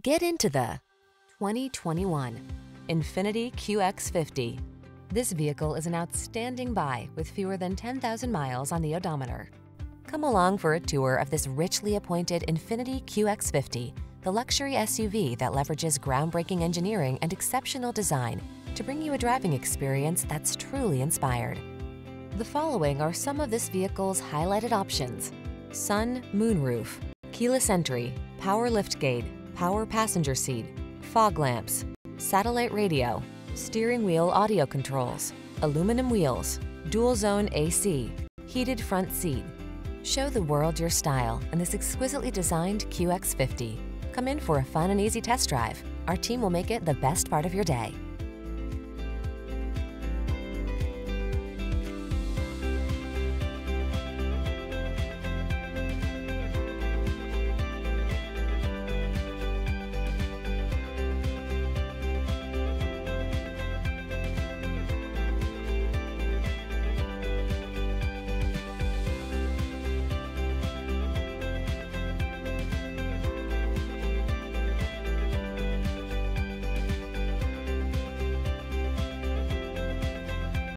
Get into the 2021 Infiniti QX50. This vehicle is an outstanding buy with fewer than 10,000 miles on the odometer. Come along for a tour of this richly appointed Infiniti QX50, the luxury SUV that leverages groundbreaking engineering and exceptional design to bring you a driving experience that's truly inspired. The following are some of this vehicle's highlighted options. Sun moonroof, keyless entry, power liftgate, power passenger seat, fog lamps, satellite radio, steering wheel audio controls, aluminum wheels, dual zone AC, heated front seat. Show the world your style in this exquisitely designed QX50. Come in for a fun and easy test drive. Our team will make it the best part of your day.